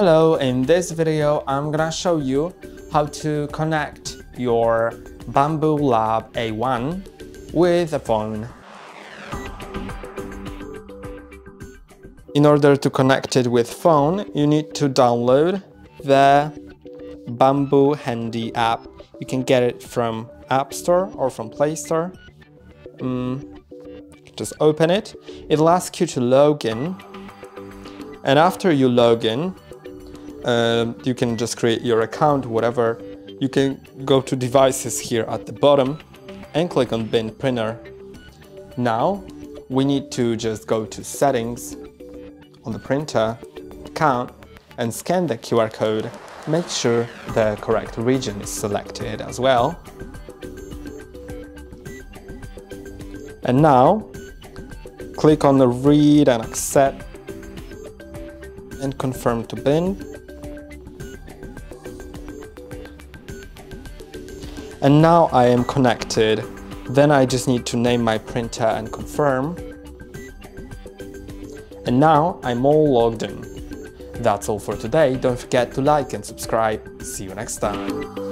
Hello, in this video I'm gonna show you how to connect your Bambu Lab A1 with a phone. In order to connect it with phone, you need to download the Bambu Handy app. You can get it from App Store or from Play Store. Mm, just open it. It'll ask you to log in. And after you log in, uh, you can just create your account, whatever. You can go to devices here at the bottom and click on bin printer. Now we need to just go to settings on the printer, account and scan the QR code. Make sure the correct region is selected as well. And now click on the read and accept and confirm to bin And now I am connected. Then I just need to name my printer and confirm. And now I'm all logged in. That's all for today. Don't forget to like and subscribe. See you next time.